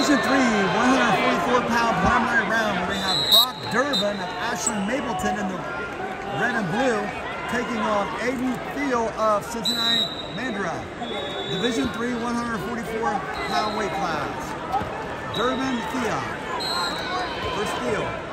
Division 3, 144 pound preliminary round where we have Brock Durbin of Ashland Mapleton in the red and blue taking on Aidan Thiele of Cincinnati Madeira. Division 3, 144 pound weight class. Durbin Thiele. First Thiele.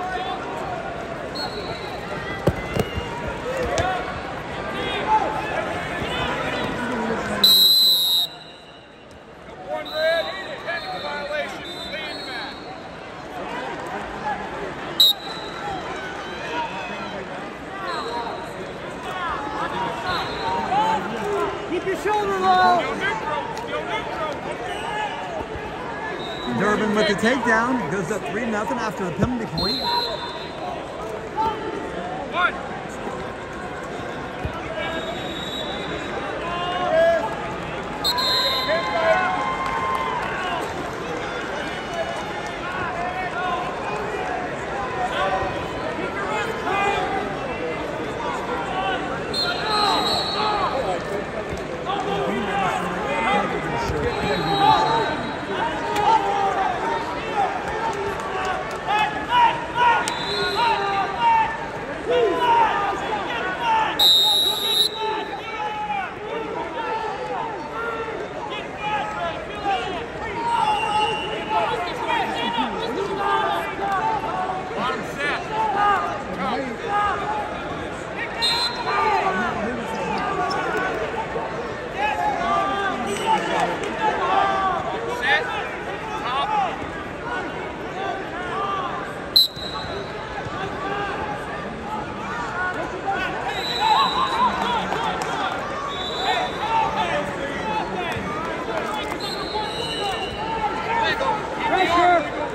Durbin with the takedown. Goes up 3 0 after the penalty point.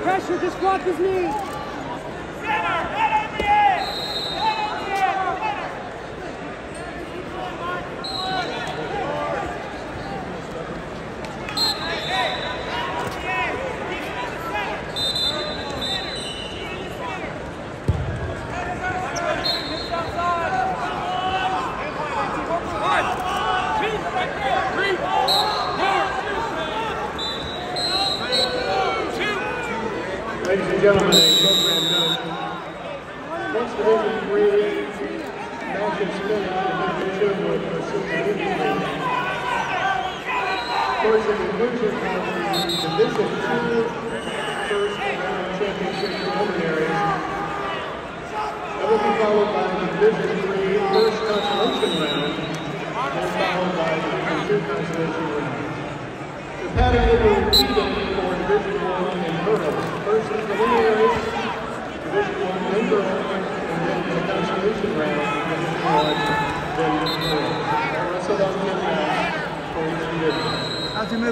Pressure, just block his knee. gentlemen, a program done. Next division three, Malcolm Smith, division two, will pursue the injury. Towards the conclusion of the division two, first round championship preliminaries, that will be followed by the division three, first consolation round, and followed by the two consolation rounds. The pattern will be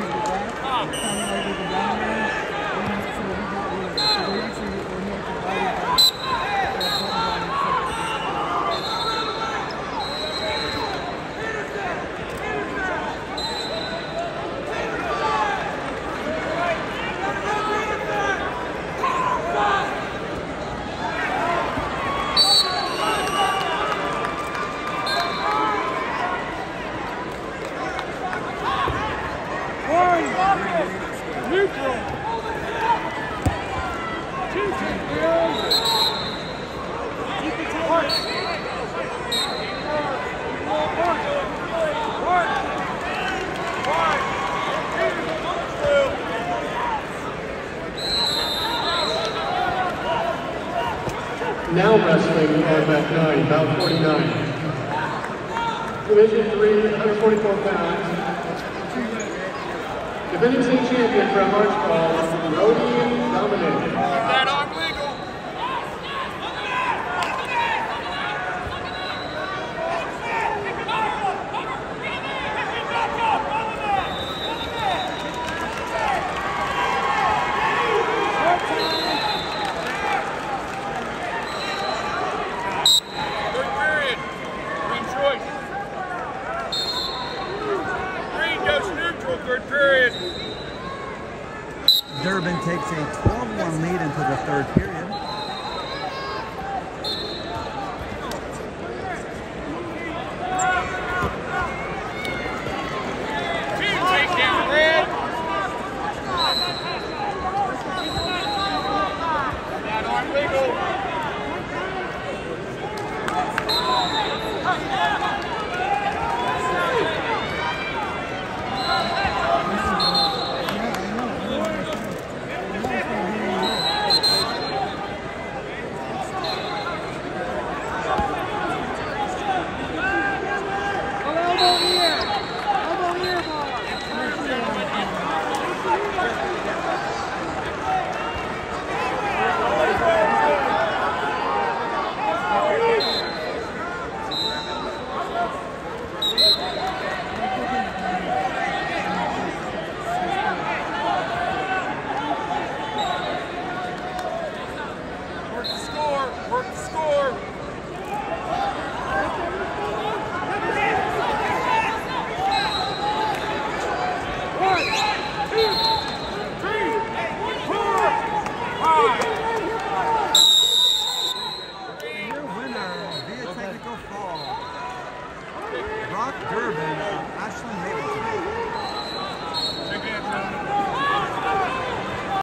감사합니다. 감사합니다. Now wrestling on mat 9, bout 49. Division 3, 144 pounds. Defending state champion from Archbold, Rody Dominic. Durbin takes a 12-1 lead into the third period.